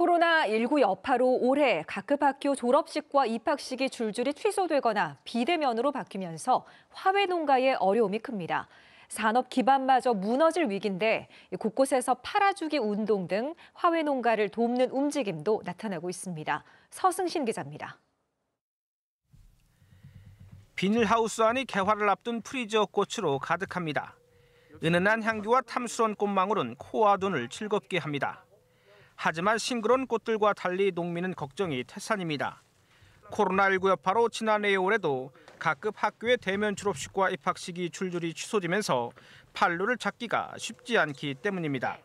코로나19 여파로 올해 각급 학교 졸업식과 입학식이 줄줄이 취소되거나 비대면으로 바뀌면서 화훼 농가의 어려움이 큽니다. 산업 기반마저 무너질 위기인데 곳곳에서 팔아주기 운동 등 화훼 농가를 돕는 움직임도 나타나고 있습니다. 서승신 기자입니다. 비닐하우스 안이 개화를 앞둔 프리지어 꽃으로 가득합니다. 은은한 향기와 탐스러운 꽃망울은 코와 눈을 즐겁게 합니다. 하지만 싱그러운 꽃들과 달리 농민은 걱정이 태산입니다. 코로나19 여파로 지난해 올해도 각급 학교의 대면 졸업식과 입학식이 줄줄이 취소되면서 판로를 찾기가 쉽지 않기 때문입니다.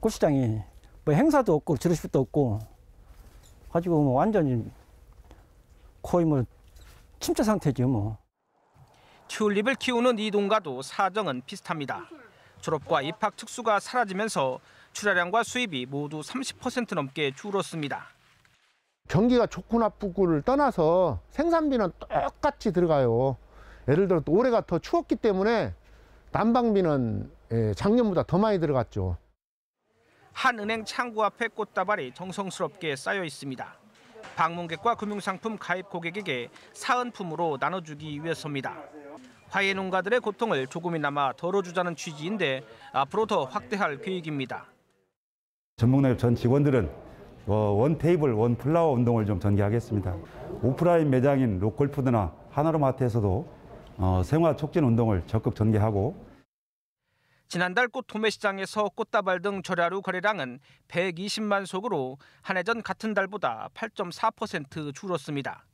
꽃시장이 뭐 행사도 없고 졸업식도 없고 가지고 뭐 완전히 거의 뭐 침체 상태지 뭐. 튤립을 키우는 이 농가도 사정은 비슷합니다. 졸업과 입학 특수가 사라지면서 출하량과 수입이 모두 30% 넘게 줄었습니다. 경기가 좋고 나쁘고를 떠나서 생산비는 똑같이 들어가요. 예를 들어 또 올해가 더 추웠기 때문에 난방비는 예, 작년보다 더 많이 들어갔죠. 한 은행 창구 앞에 꽃다발이 정성스럽게 쌓여 있습니다. 방문객과 금융상품 가입 고객에게 사은품으로 나눠주기 위해서입니다. 화훼 농가들의 고통을 조금이나마 덜어주자는 취지인데 앞으로 더 확대할 계획입니다. 전북농협 전 직원들은 어, one table one flower 운동을 좀 전개하겠습니다. 오프라인 매장인 로컬푸드나 하나로마트에서도 어, 생화 촉진 운동을 적극 전개하고 지난달 꽃 도매 시장에서 꽃다발 등 절화류 거래량은 120만 속으로 한 해 전 같은 달보다 8.4% 줄었습니다.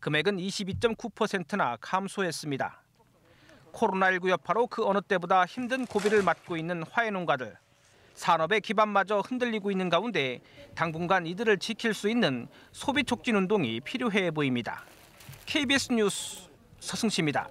금액은 22.9%나 감소했습니다. 코로나19 여파로 그 어느 때보다 힘든 고비를 맞고 있는 화훼 농가들. 산업의 기반마저 흔들리고 있는 가운데 당분간 이들을 지킬 수 있는 소비 촉진 운동이 필요해 보입니다. KBS 뉴스 서승시입니다.